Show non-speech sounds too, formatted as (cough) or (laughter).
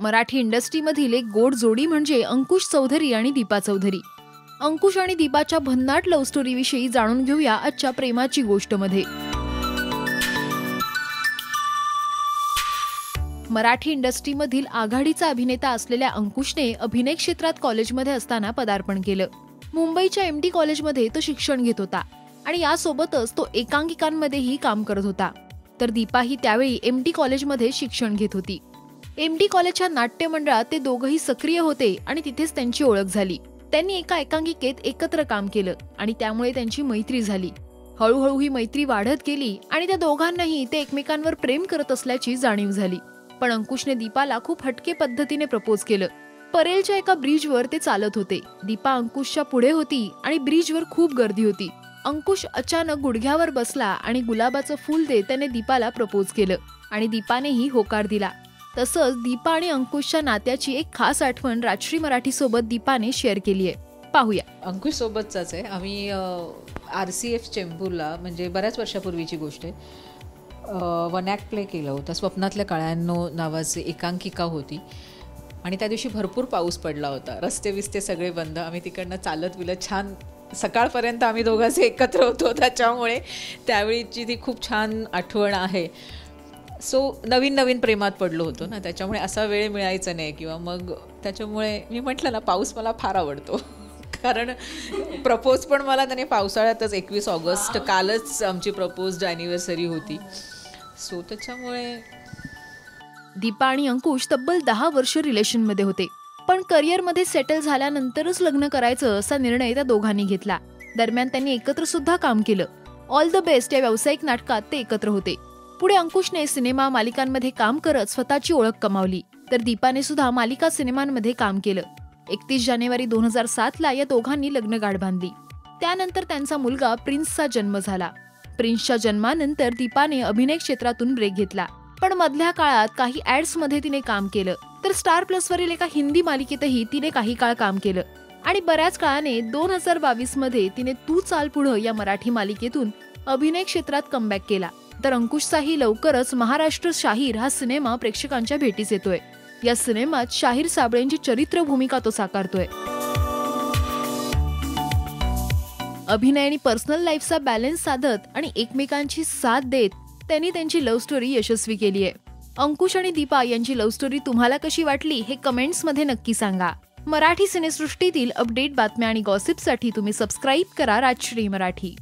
मराठी इंडस्ट्रीमधील एक गोड जोडी म्हणजे अंकुश चौधरी आणि दीपा चौधरी. अंकुश आणि दीपाच्या भन्नाट लव्ह स्टोरीविषयी जाणून घेऊया आजच्या प्रेमाची गोष्टमध्ये. मराठी इंडस्ट्रीमधील आघाडीचा अभिनेता असलेल्या अंकुशने अभिनय क्षेत्रात कॉलेजमध्ये असताना पदार्पण केलं. मुंबईच्या एम डी कॉलेजमध्ये तो शिक्षण घेत होता आणि यासोबतच तो एकांकिकांमध्येही काम करत होता. तर दीपा ही त्यावेळी एम डी कॉलेजमध्ये शिक्षण घेत होती. एम डी कॉलेजच्या नाट्य मंडळात ते दोघंही सक्रिय होते आणि तिथेच त्यांची ओळख झाली. त्यांनी एका एकांकिकेत एकत्र काम केलं आणि त्यामुळे त्यांची मैत्री झाली. हळूहळू ही मैत्री वाढत गेली आणि त्या दोघांनाही ते एकमेकांवर प्रेम करत असल्याची जाणीव झाली. पण अंकुशने दीपाला खूप हटके पद्धतीने प्रपोज केलं. परेलच्या एका ब्रिजवर ते चालत होते. दीपा अंकुशच्या पुढे होती आणि ब्रिजवर खूप गर्दी होती. अंकुश अचानक गुडघ्यावर बसला आणि गुलाबाचं फूल देत त्याने दीपाला प्रपोज केलं आणि दीपानेही होकार दिला. तसंच दीपा आणि अंकुशच्या नात्याची एक खास आठवण राजश्री मराठी सोबत दीपाने शेअर केली आहे. पाहूया. अंकुश सोबतचाच आहे. आम्ही आर सी एफ चेंबूरला म्हणजे बऱ्याच वर्षापूर्वीची गोष्ट आहे. वन ॲक्ट प्ले केलं होतं. स्वप्नातल्या काळ्यांनो नावाची एकांकिका होती. आणि त्या दिवशी भरपूर पाऊस पडला होता. रस्ते विस्ते सगळे बंद. आम्ही तिकडनं चालत विलत छान सकाळपर्यंत आम्ही दोघांचे एकत्र होतो. त्याच्यामुळे त्यावेळीची ती खूप छान आठवण आहे. सो नवीन नवीन प्रेमात पडलो होतो ना त्याच्यामुळे असा वेळ मिळायचा नाही किंवा मग त्याच्यामुळे मी म्हटलं ना पाऊस मला फार आवडतो. (laughs) कारण प्रपोज पण मला त्याने पावसाळ्यातच एकवीस ऑगस्ट कालच आमची प्रपोज अॅनिव्हर्सरी होती. सो त्याच्यामुळे दीपा आणि अंकुश तब्बल दहा वर्ष रिलेशनमध्ये होते. पण करिअरमध्ये सेटल झाल्यानंतरच लग्न करायचं असा निर्णय त्या दोघांनी घेतला. दरम्यान त्यांनी एकत्र सुद्धा काम केलं. ऑल द बेस्ट या व्यावसायिक नाटकात ते एकत्र होते. पुढे अंकुशने सिनेमा मालिकांमध्ये काम करत स्वतःची ओळख कमावली. तर दीपाने सुद्धा मालिका सिनेमांमध्ये काम केलं. एकतीस जानेवारी दोन हजार सातला या दोघांनी लग्न गाठ बांधली. त्यानंतर त्यांचा मुलगा प्रिन्सचा जन्म झाला. प्रिन्सच्या जन्मानंतर दीपाने अभिनय क्षेत्रातून ब्रेक घेतला. पण मधल्या काळात काही ऍड्समध्ये तिने काम केलं. तर स्टार प्लस वरील एका हिंदी मालिकेतही तिने काही काळ काम केलं. आणि बऱ्याच काळाने दोन हजार बावीसमध्ये तिने तू चाल पुढं या मराठी मालिकेतून अभिनय क्षेत्रात कमबॅक केला. तर अंकुशचाही लवकरच महाराष्ट्र शाहीर हा सिनेमा प्रेक्षकांच्या भेटीस येतोय. या सिनेमात शाहीर साबळेंची चरित्र भूमिका तो साकारतोय. अभिनय आणि पर्सनल लाईफचा बॅलन्स साधत आणि एकमेकांची साथ देत त्यांनी त्यांची लव्ह स्टोरी यशस्वी केली आहे अंकुश आणि दीपा यांची लव्ह स्टोरी तुम्हाला कशी वाटली हे कमेंट्समध्ये नक्की सांगा. मराठी सिनेसृष्टीतील अपडेट बातम्या आणि गॉसिपसाठी तुम्ही सबस्क्राईब करा राजश्री मराठी.